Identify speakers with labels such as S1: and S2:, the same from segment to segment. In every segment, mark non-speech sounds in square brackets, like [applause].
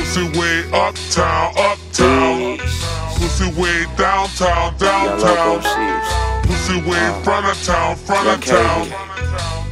S1: Pussy way uptown, uptown. Pussy way downtown, downtown. Pussy way front of town, front of town.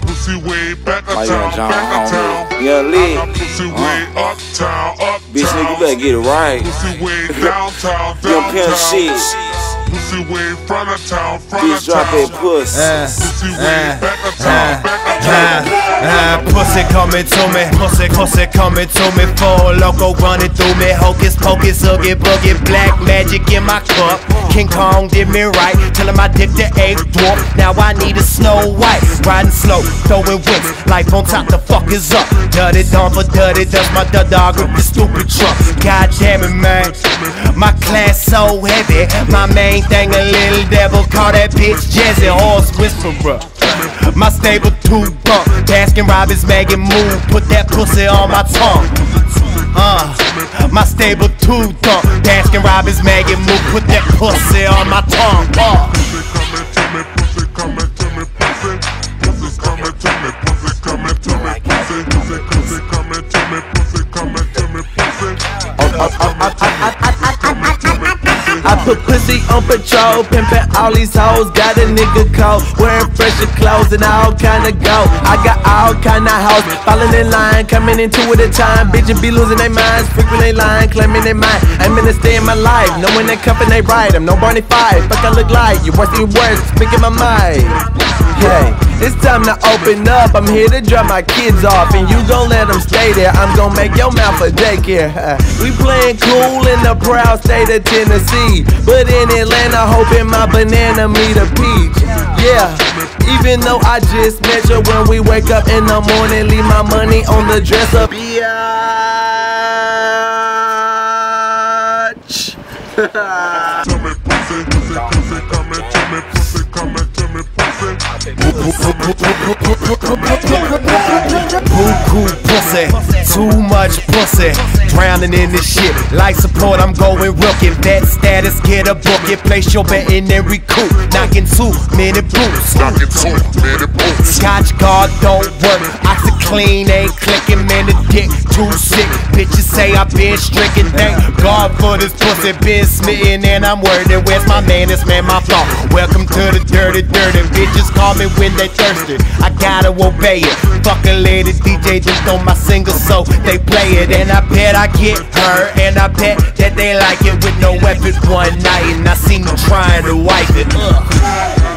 S1: Pussy way back of town, back of town.
S2: Young Lee.
S1: Pussy way uptown, uptown.
S2: Bitch, nigga, you better get it right.
S1: Pussy way [laughs] downtown,
S2: Young Pimp
S1: downtown. Pussy way front of town, front
S2: Bitch,
S1: of
S2: drop that
S1: town.
S2: puss.
S1: Pussy way
S3: Uh,
S1: back of town, back of town.
S3: Uh, pussy coming to me, pussy, pussy coming to me, full loco running through me, hocus pocus, oogie boogie, black magic in my cup. King Kong did me right, telling my dick to eight dwarf. Now I need a Snow White, riding slow, throwing whips, life on top, the fuck is up. Dirty dump for dirty, does my dog with the stupid truck. God damn it, man, my class so heavy, my main thing a little devil, call that bitch Jazzy, horse whisperer. My stable two bump, Baskin Robbins Megan move, put that pussy on my tongue. Uh, my stable two thump, Baskin Robbins Megan move, put that pussy on my tongue. Uh.
S1: Me, pussy.
S4: I put pussy on patrol, pimpin' all these hoes. Got a nigga cold, wearing fresher clothes and all kinda go. I got all kinda hoes, falling in line, coming in two at a time. Bitches be losing their minds, frequent they lying, claiming they mine. I'm in the stay in my life, knowing they cuffin' they right. I'm no Barney Fife, fuck I look like. You worse than you worse, speaking my mind. Hey, it's time to open up. I'm here to drop my kids off, and you gon' let them stay there. I'm gon' make your mouth a daycare. Uh, we playing cool in the proud state of Tennessee, but in Atlanta, hoping my banana meet a peach. Yeah, even though I just met you when we wake up in the morning, leave my money on the dresser. Biatch.
S3: Buku pussy, too much pussy, drowning in this shit. Life support, I'm going rookie. Vet status, get a bucket. Place your bet in and recoup. Knocking two minute boots.
S1: Knocking two minute boots.
S3: Scotchgard don't work. OxiClean ain't clicking, man. The dick too sick. Bitches say I've been stricken. Thank God for this pussy. Been smitten and I'm worthy. Where's my man? This man, my fault. Welcome to the dirty, dirty. Bitches call me when they thirsty. I gotta obey it. Fuck a lady DJ just on my single so they play it. And I bet I get her. And I bet that they like it with no weapon one night. And I seen them trying to wipe it. Ugh.